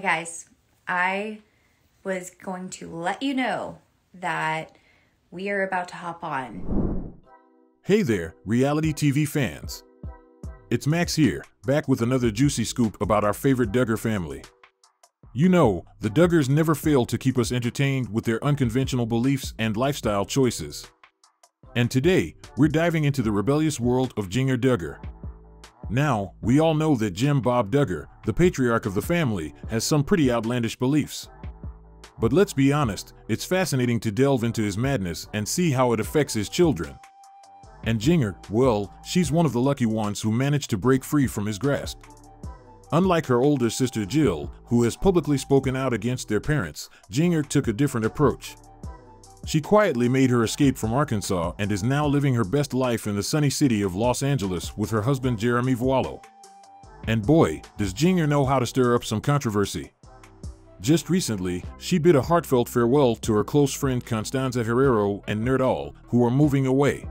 Guys. I was going to let you know that we are about to hop on. Hey there, reality TV fans. It's Max here, back with another juicy scoop about our favorite Duggar family. You know, the Duggars never fail to keep us entertained with their unconventional beliefs and lifestyle choices. And today, we're diving into the rebellious world of Jinger Duggar. Now, we all know that Jim Bob Duggar, the patriarch of the family, has some pretty outlandish beliefs. But let's be honest, it's fascinating to delve into his madness and see how it affects his children. And Jinger, well, she's one of the lucky ones who managed to break free from his grasp. Unlike her older sister Jill, who has publicly spoken out against their parents, Jinger took a different approach. She quietly made her escape from Arkansas and is now living her best life in the sunny city of Los Angeles with her husband Jeremy Vuolo. And boy, does Jinger know how to stir up some controversy. Just recently, she bid a heartfelt farewell to her close friend Constanza Herrero and Nerdal, who are moving away.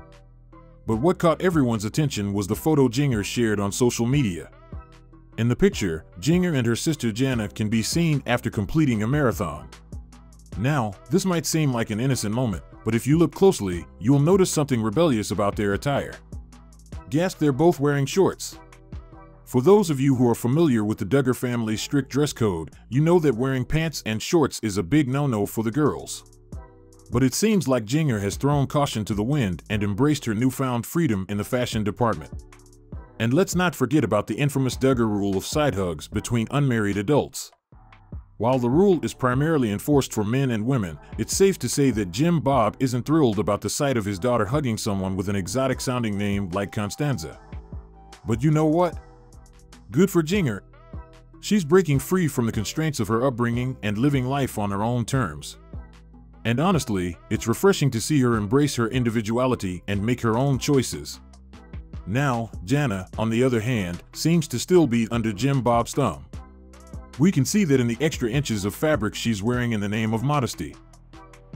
But what caught everyone's attention was the photo Jinger shared on social media. In the picture, Jinger and her sister Jana can be seen after completing a marathon. Now, this might seem like an innocent moment, but if you look closely, you'll notice something rebellious about their attire. Gasp, they're both wearing shorts. For those of you who are familiar with the Duggar family's strict dress code, you know that wearing pants and shorts is a big no-no for the girls. But it seems like Jinger has thrown caution to the wind and embraced her newfound freedom in the fashion department. And let's not forget about the infamous Duggar rule of side hugs between unmarried adults. While the rule is primarily enforced for men and women, it's safe to say that Jim Bob isn't thrilled about the sight of his daughter hugging someone with an exotic sounding name like Constanza. But you know what? Good for Jinger. She's breaking free from the constraints of her upbringing and living life on her own terms. And honestly, it's refreshing to see her embrace her individuality and make her own choices. Now, Jana, on the other hand, seems to still be under Jim Bob's thumb. We can see that in the extra inches of fabric she's wearing in the name of modesty.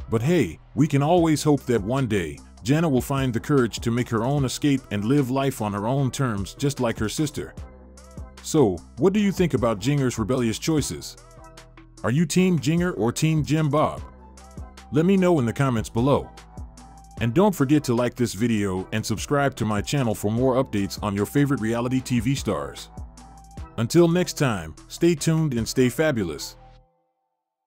But hey, we can always hope that one day, Jana will find the courage to make her own escape and live life on her own terms just like her sister. So, what do you think about Jinger's rebellious choices? Are you Team Jinger or Team Jim Bob? Let me know in the comments below. And don't forget to like this video and subscribe to my channel for more updates on your favorite reality TV stars. Until next time, stay tuned and stay fabulous.